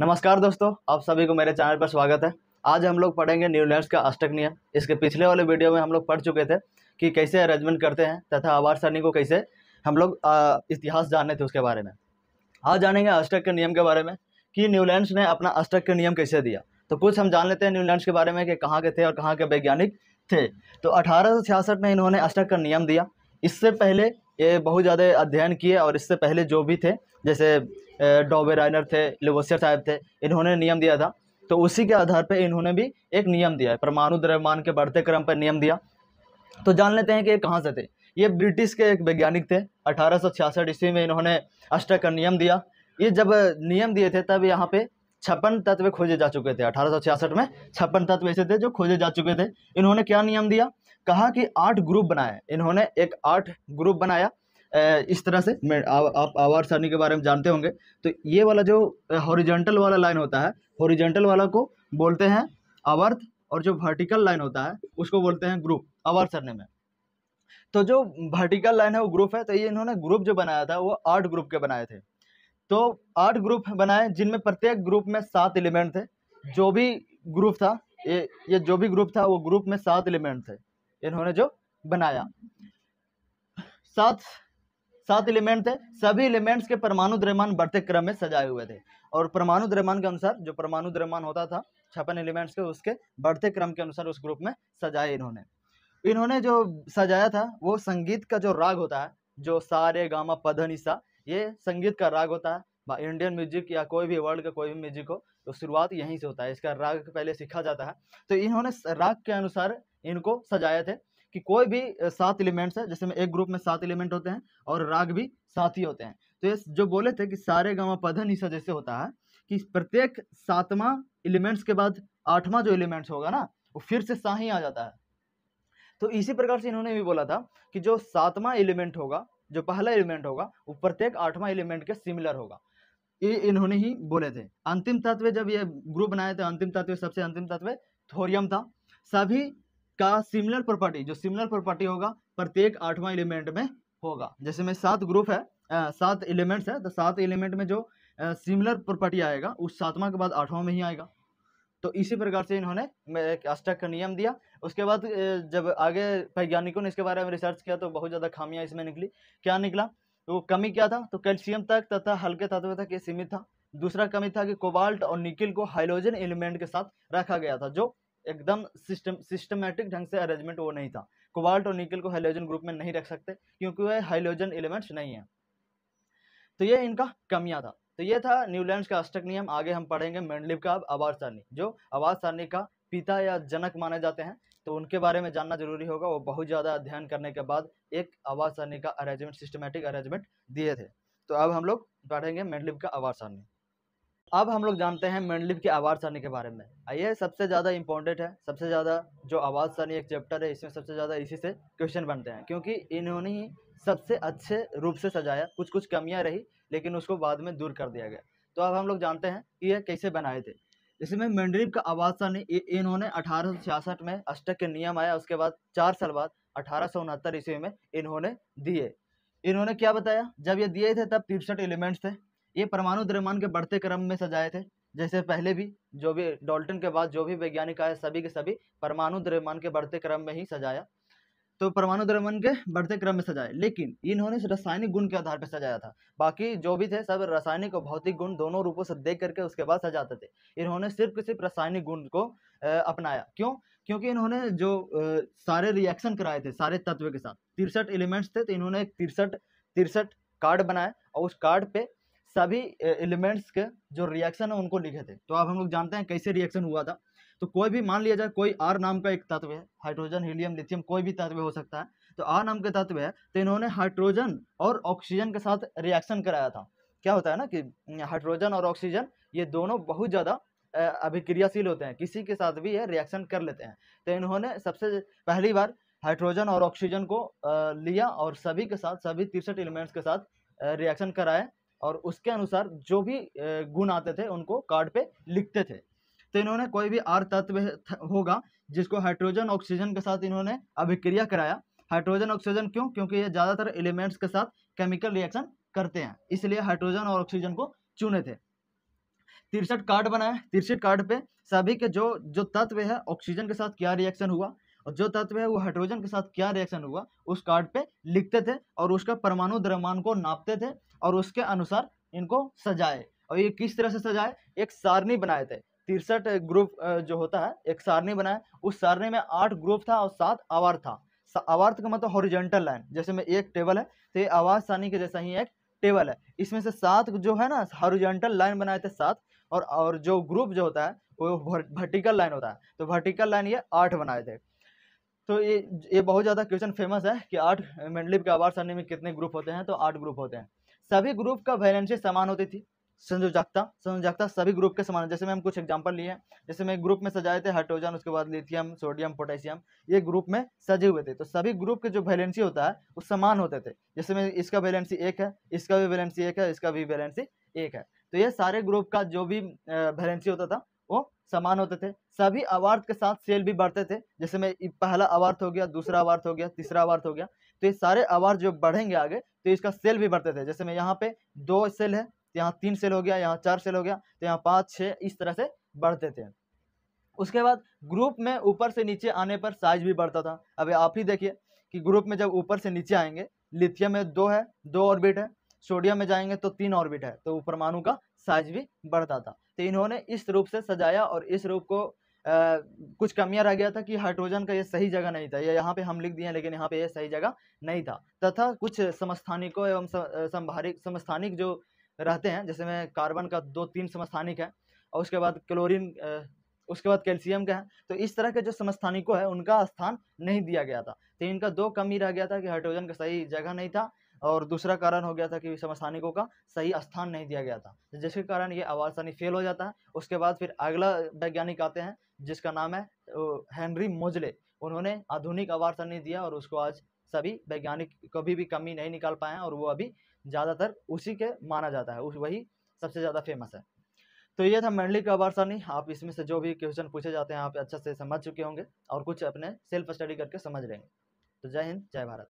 नमस्कार दोस्तों, आप सभी को मेरे चैनल पर स्वागत है। आज हम लोग पढ़ेंगे न्यूलैंड्स का अष्टक नियम इसके पिछले वाले वीडियो में हम लोग पढ़ चुके थे कि कैसे अरेंजमेंट करते हैं तथा आवार सरणी को कैसे हम लोग इतिहास जानने थे उसके बारे में। आज जानेंगे अष्टक के नियम के बारे में कि न्यूलैंड्स ने अपना अष्टक के नियम कैसे दिया। तो कुछ हम जान लेते हैं न्यूलैंड्स के बारे में कि कहाँ के थे और कहाँ के वैज्ञानिक थे। तो अठारह में इन्होंने अष्टक का नियम दिया। इससे पहले ये बहुत ज़्यादा अध्ययन किए और इससे पहले जो भी थे, जैसे डॉबे राइनर थे, लिवोसियर साहब थे, इन्होंने नियम दिया था। तो उसी के आधार पर इन्होंने भी एक नियम दिया है, परमाणु द्रव्यमान के बढ़ते क्रम पर नियम दिया। तो जान लेते हैं कि ये कहाँ से थे। ये ब्रिटिश के एक वैज्ञानिक थे, अठारह सौ छियासठ ईस्वी में इन्होंने अष्टक का नियम दिया। ये जब नियम दिए थे, तब यहाँ पे छप्पन तत्व खोजे जा चुके थे, अठारह सौ छियासठ में छप्पन तत्व ऐसे थे जो खोजे जा चुके थे। इन्होंने क्या नियम दिया? कहा कि आठ ग्रुप बनाए। इन्होंने एक आठ ग्रुप बनाया। इस तरह से, मैं आप आवार सरणी के बारे में जानते होंगे। तो ये वाला जो हॉरिजेंटल वाला लाइन होता है हॉरिजेंटल वाला को बोलते हैं आवर्त, और जो वर्टिकल लाइन होता है, उसको बोलते हैं ग्रुप आवार सरने में। तो जो वर्टिकल लाइन है, वो ग्रुप है तो ये इन्होंने ग्रुप जो बनाया था, वो आठ ग्रुप के बनाए थे। तो आठ ग्रुप बनाए, जिनमें प्रत्येक ग्रुप में सात एलिमेंट थे। जो भी ग्रुप था, ये ये जो भी ग्रुप था, वो ग्रुप में सात एलिमेंट थे, इन्होंने जो बनाया। सात सात एलिमेंट थे। सभी एलिमेंट्स के परमाणु द्रव्यमान बढ़ते क्रम में सजाए हुए थे। और परमाणु द्रव्यमान के अनुसार, जो परमाणु द्रव्यमान होता था, छप्पन एलिमेंट्स के, उसके बढ़ते क्रम के अनुसार उस ग्रुप में सजाए इन्होंने। इन्होंने जो सजाया था, वो संगीत का जो राग होता है, जो सारे गामा पध निशा ये संगीत का राग होता है। इंडियन म्यूज़िक या कोई भी वर्ल्ड का कोई भी म्यूज़िक हो तो शुरुआत यहीं से होता है। इसका राग पहले सीखा जाता है। तो इन्होंने राग के अनुसार इनको सजाए थे। कि कोई भी सात एलिमेंट्स है, जैसे में एक ग्रुप में सात एलिमेंट होते हैं और राग भी सात ही होते हैं। तो ये जो बोले थे कि सारे गाँव पधन निशा जैसे होता है, कि प्रत्येक सातवां एलिमेंट्स के बाद आठवां जो एलिमेंट्स होगा ना, वो फिर से सा ही आ जाता है। तो इसी प्रकार से इन्होंने भी बोला था कि जो सातवां एलिमेंट होगा, जो पहला एलिमेंट होगा, वो प्रत्येक आठवां एलिमेंट के सिमिलर होगा। ये इन्होंने ही बोले थे। अंतिम तत्व जब ये ग्रुप बनाए थे, अंतिम तत्व सबसे अंतिम तत्व थोरियम था। सभी का सिमिलर प्रॉपर्टी जो सिमिलर प्रॉपर्टी होगा, प्रत्येक आठवां एलिमेंट में होगा। जैसे में सात ग्रुप है सात एलिमेंट्स है तो सात एलिमेंट में जो सिमिलर प्रॉपर्टी आएगा, उस सातवां के बाद आठवां में ही आएगा। तो इसी प्रकार से इन्होंने अष्टक का नियम दिया। उसके बाद जब आगे वैज्ञानिकों ने इसके बारे में रिसर्च किया तो बहुत ज़्यादा खामियाँ इसमें निकली। क्या निकला? तो कमी क्या था? तो कैल्शियम तक तथा हल्के तत्व तक ये सीमित था। दूसरा कमी था कि कोबाल्ट और निकिल को हाइड्रोजन एलिमेंट के साथ रखा गया था, जो एकदम सिस्टम सिस्टमेटिक ढंग से अरेंजमेंट वो नहीं था। कोबाल्ट और निकिल को हाइड्रोजन ग्रुप में नहीं रख सकते, क्योंकि वह हाइड्रोजन एलिमेंट्स नहीं है। तो ये इनका कमियाँ था। तो ये था न्यूलैंड का अष्टक नियम। आगे हम पढ़ेंगे मेंडलिव का आवाज़ सारणी, जो आवाज़ सारणी का पिता या जनक माने जाते हैं। तो उनके बारे में जानना ज़रूरी होगा। वो बहुत ज़्यादा अध्ययन करने के बाद एक आवाज़ सारणी का अरेंजमेंट सिस्टमेटिक अरेंजमेंट दिए थे। तो अब हम लोग पढ़ेंगे मेंडलिव का आवाज़ सारणी। अब हम लोग जानते हैं मेंडलिव की आवाज़ सारणी के बारे में। ये सबसे ज़्यादा इंपॉर्टेंट है, सबसे ज़्यादा जो आवाज़ सारणी एक चैप्टर है, इसमें सबसे ज़्यादा इसी से क्वेश्चन बनते हैं। क्योंकि इन्होंने ही सबसे अच्छे रूप से सजाया कुछ कुछ कमियाँ रही, लेकिन उसको बाद में दूर कर दिया गया। तो अब हम लोग जानते हैं कि यह कैसे बनाए थे। इसमें मंडरीब का आवाज़ ने इन्होंने अठारह सौ छियासठ में अष्टक के नियम आया, उसके बाद चार साल बाद अठारह सौ उनहत्तर ईस्वी में इन्होंने दिए। इन्होंने क्या बताया? जब ये दिए थे, तब तिरसठ एलिमेंट्स थे। ये परमाणु द्रव्यमान के बढ़ते क्रम में सजाए थे। जैसे पहले भी, जो भी डॉल्टन के बाद जो भी वैज्ञानिक आए, सभी के सभी परमाणु द्रव्यमान के बढ़ते क्रम में ही सजाया। तो परमाणु द्रव्यमान के बढ़ते क्रम में सजाए, लेकिन इन्होंने रासायनिक गुण के आधार पर सजाया था। बाकी जो भी थे, सब रासायनिक और भौतिक गुण दोनों रूपों से देख करके उसके बाद सजाते थे। इन्होंने सिर्फ़ सिर्फ़ रासायनिक गुण को अपनाया। क्यों? क्योंकि इन्होंने जो सारे रिएक्शन कराए थे, सारे तत्व के साथ। तिरसठ एलिमेंट्स थे तो इन्होंने तिरसठ तिरसठ कार्ड बनाए और उस कार्ड पे सभी एलिमेंट्स के जो रिएक्शन है, उनको लिखे थे। तो अब हम लोग जानते हैं कैसे रिएक्शन हुआ था। तो कोई भी मान लिया जाए, कोई आर नाम का एक तत्व है हाइड्रोजन हीलियम लिथियम कोई भी तत्व हो सकता है। तो आर नाम के तत्व है तो इन्होंने हाइड्रोजन और ऑक्सीजन के साथ रिएक्शन कराया था। क्या होता है ना कि हाइड्रोजन और ऑक्सीजन ये दोनों बहुत ज़्यादा अभिक्रियाशील होते हैं। किसी के साथ भी ये रिएक्शन कर लेते हैं। तो इन्होंने सबसे पहली बार हाइड्रोजन और ऑक्सीजन को लिया और सभी के साथ, सभी तिरसठ एलिमेंट्स के साथ रिएक्शन कराए और उसके अनुसार जो भी गुण आते थे, उनको कार्ड पे लिखते थे। तो इन्होंने कोई भी आर तत्व होगा, जिसको हाइड्रोजन ऑक्सीजन के साथ इन्होंने अभिक्रिया कराया। हाइड्रोजन ऑक्सीजन क्यों? क्योंकि ये ज़्यादातर एलिमेंट्स के साथ केमिकल रिएक्शन करते हैं। इसलिए हाइड्रोजन और ऑक्सीजन को चुने थे। तिरसठ कार्ड बनाए तिरसठ कार्ड पे सभी के जो जो तत्व है ऑक्सीजन के साथ क्या रिएक्शन हुआ? और जो तत्व है वो हाइड्रोजन के साथ क्या रिएक्शन हुआ? उस कार्ड पे लिखते थे और उसका परमाणु द्रव्यमान को नापते थे और उसके अनुसार इनको सजाए। और ये किस तरह से सजाए? एक सारणी बनाए थे। तिरसठ ग्रुप जो होता है, एक सारणी बनाए। उस सारणी में आठ ग्रुप था और सात आवार था। आवार्थ का मतलब हॉरिजेंटल लाइन जैसे में एक टेबल है तो ये आवाज़ सारणी के जैसा ही एक टेबल है। इसमें से सात जो है ना हॉरिजेंटल लाइन बनाए थे सात और और जो ग्रुप जो होता है, वो वर्टिकल लाइन होता है। तो वर्टिकल लाइन ये आठ बनाए थे। तो ये ये बहुत ज़्यादा क्वेश्चन फ़ेमस है कि आठ मेंडलिप के आवार सारणी में कितने ग्रुप होते हैं? तो आठ ग्रुप होते हैं। सभी ग्रुप का वैलेंसी समान होती थी। संयोजकता संयोजकता सभी ग्रुप के समान जैसे मैं हम कुछ एग्जांपल लिए जैसे मैं ग्रुप में सजाए थे हाइड्रोजन उसके बाद लिथियम सोडियम पोटेशियम ये ग्रुप में सजे हुए थे। तो सभी ग्रुप के जो वैलेंसी होता है, वो समान होते थे। जैसे में, इसका वैलेंसी एक है, इसका भी वैलेंसी एक है, इसका भी वैलेंसी एक है। तो ये सारे ग्रुप का जो भी वैलेंसी होता था समान होते थे। सभी अवार्थ के साथ सेल भी बढ़ते थे। जैसे में पहला अवार्थ हो गया, दूसरा अवार्थ हो गया, तीसरा अवार्थ हो गया तो ये सारे अवार्थ जो बढ़ेंगे आगे तो इसका सेल भी बढ़ते थे। जैसे में यहाँ पे दो सेल है यहाँ तीन सेल हो गया, यहाँ चार सेल हो गया तो यहाँ पाँच, छः इस तरह से बढ़ते थे। उसके बाद ग्रुप में ऊपर से नीचे आने पर साइज़ भी बढ़ता था। अभी आप ही देखिए कि ग्रुप में जब ऊपर से नीचे आएँगे लिथियम में दो है, दो ऑर्बिट है सोडियम में जाएँगे तो तीन ऑर्बिट है तो परमाणु का साइज़ भी बढ़ता था। तो इन्होंने इस रूप से सजाया और इस रूप को आ, कुछ कमियाँ रह गया था कि हाइड्रोजन का ये सही जगह नहीं था। ये यहाँ पे हम लिख दिए लेकिन यहाँ पे ये सही जगह नहीं था। तथा कुछ समस्थानिकों एवं संभारिक समस्थानिक जो रहते हैं जैसे में कार्बन का दो तीन समस्थानिक है और उसके बाद क्लोरीन उसके बाद कैल्शियम का है तो इस तरह के जो समस्थानिकों है उनका स्थान नहीं दिया गया था। तो इनका दो कमी रह गया था कि हाइड्रोजन का सही जगह नहीं था और दूसरा कारण हो गया था कि समस्थानिकों का सही स्थान नहीं दिया गया था। जिसके कारण ये आवासानी फेल हो जाता है। उसके बाद फिर अगला वैज्ञानिक आते हैं, जिसका नाम है हेनरी मोजले। उन्होंने आधुनिक आवासानी दिया और उसको आज सभी वैज्ञानिक कभी भी कमी नहीं निकाल पाए हैं और वो अभी ज़्यादातर उसी के माना जाता है। उस, वही सबसे ज़्यादा फ़ेमस है। तो ये था मंडली का वारसानी आप इसमें से जो भी क्वेश्चन पूछे जाते हैं, आप अच्छे से समझ चुके होंगे और कुछ अपने सेल्फ स्टडी करके समझ लेंगे। तो जय हिंद, जय भारत।